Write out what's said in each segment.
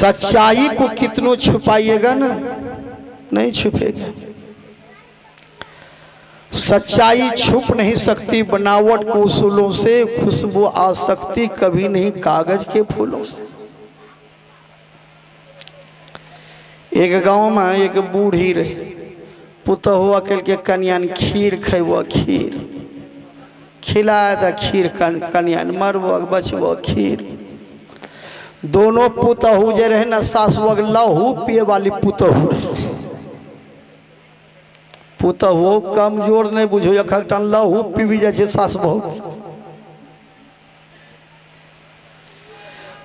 सच्चाई को कितनों छुपाइएगा ना? नहीं छुपेगा। सच्चाई छुप नहीं सकती, बनावट को उसूलों से खुशबू आ सकती, कभी नहीं कागज़ के फूलों से। एक गाँव में एक बूढ़ी रही। पुतहुआ कल के कन्यान खीर खेबो, खीर। खिलाए खीर, कन, कन्यान मरबो, बचबो, खीर। दोनों पुतहु जे रहे ना सासुअग लहू पिए वाली पुतहु। पुतहू कमज़ोर नहीं बुझो एकटा लहू पीबी छै सास बहू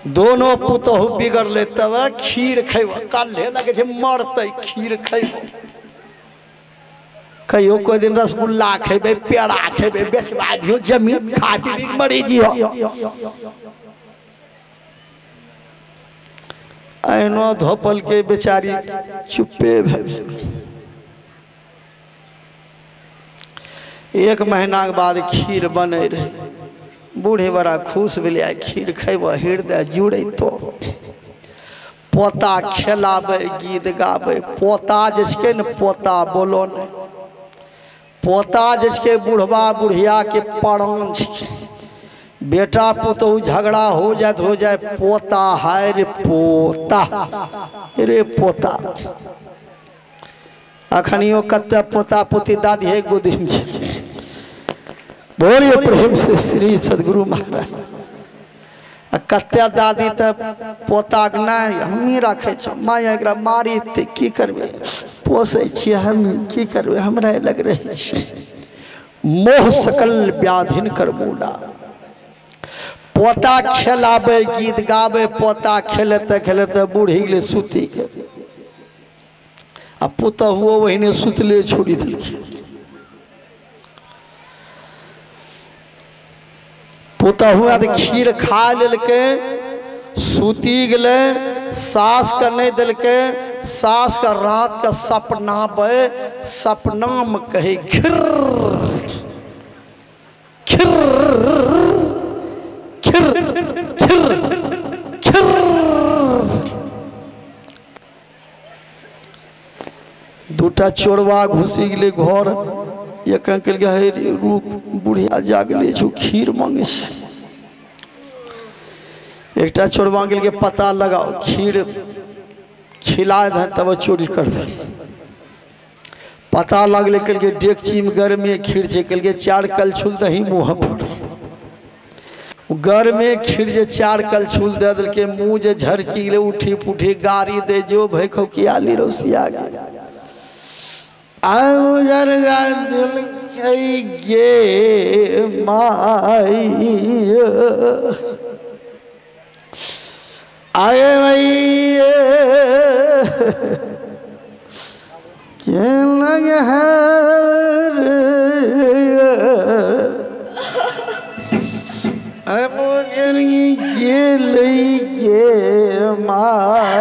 दोनों पुतहु बिगड़ले तब खीर खैब, काल्हे लगे मरतै खीर खैब। कहियो कोई दिन रसगुल्ला खेबे पेड़ा खेबे बेचवा दियो ज़मीन खा पी मरी जी एनो धोपल के बेचारी चुप्पे भे एक महीना के बाद खीर बने रहे। बूढ़े बड़ा खुश भेलै खीर खैब, हृदय जुड़े तो। पोता खेलाबै, गीत गाबै। पोता जे छिकै ने, पोता बोलो ने। पोता जे छिकै बुढ़वा बुढ़िया के प्राण छिकै। बेटा पुतहु झगड़ा हो जाए हो जाए, पोता है रे पोता रे पोता। अखनियो कते पोता पोती दादी है गोदी छै। बोलिए प्रेम से श्री सदगुरु महाराज। आ कते दादी तऽ पोताक नहि हमही राखै माय एकरा मारी तऽ की करबै? पोसै हमही की करबै? हमरा लग रहै मोह सकल व्याधिन कर मूला पोता खेलाबै, गीत गाबै, पोता खेलते खेलते बूढ़ी गेलै सुती के। आ पुतहुओ ओहिने सुतले छोड़ि देलखिन। पुतहुआ तऽ खीर खा लेलकै, सूती गेलै, सास के नहीं देलकै, सास का रात का सपना बे, सपना में कहे खिर खिर दूटा चोरवा घुसी गए घर। एक कहलकै, हे रे बुढ़िया जागले खीर मांगे एक चोरवा गेल के पता लगाओ, खीर खिला दे तब चोरी कर पता लगले, कहलकै डेगची में गर्मी खीर छै। कहलकै, चार कल छुल दही मुँह पर घर में खीर जे चार कल छूल दे दिलकै, मुँह जे झरकी गेलै उठी पुठी गाड़ी दे जो भै खौकियाली रोसिया गेल आउजरगा दिल गे माई। आए भैया के लगे है?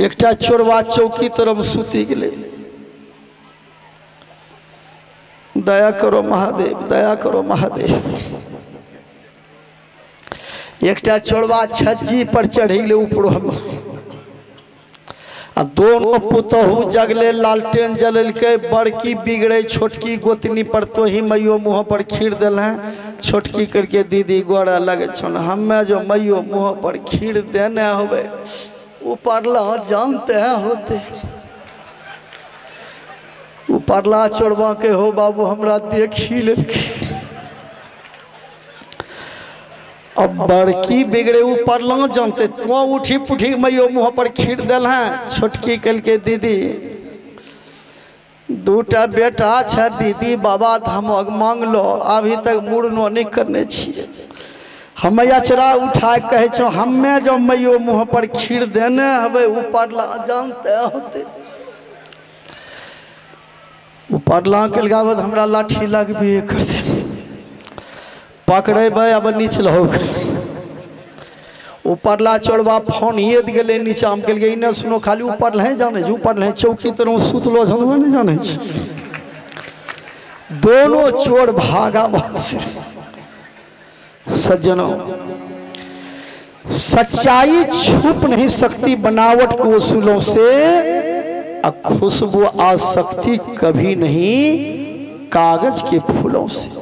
एकटा चोरवा चौकी तरफ़ सूती गेलै। दया करो महादेव, दया करो महादेव। एक चोरवा छज्जी पर चढ़ गेलै ऊपर आ दोनों पुतहु जगले, लालटेन जलेलकै, बड़की बिगड़े, छोटकी गोतनी पर तो ही मैयो मुँह पर खीर दिल हैं छोटकी करके दीदी गोड़ा लगे छन हमें जो मैयो मुँह पर खीर देने होवे ऊपरला जानते हैं होते। ऊपरला चोरवा के हो बाबू, हमरा देखी लेलकै। अब बड़की बिगड़े ऊपर ला जानते तो उठी पुठी मैयो मुँह पर खीर दिल हैं, छोटकी कल के दीदी दूटा बेटा छै, दीदी, बाबा धमक मांग लो अभी तक मुड़नो नहीं करने छिए हम अचरा उठा कहे छो हमें जो मैयो मुँह पर खीर देने हवे ऊपर ला जानते होते। ऊपर ला के बाद हमरा लाठी लगबे करते। पकड़ेबै, अब नीच लहोग ऊपर ला चढ़वा फ़ोन ये गेले नीचा, हम कहलिए इन्हें सुनो, खाली ऊपर नहीं जाने ऊपर नहीं चौकी तरह सुतलो झंडवा नहीं जाने दोनों चोर भागा बस सज्जनों, सच्चाई छुप नहीं सकती बनावट को उसूलों से खुशबू आ सकती कभी नहीं कागज़ के फूलों से।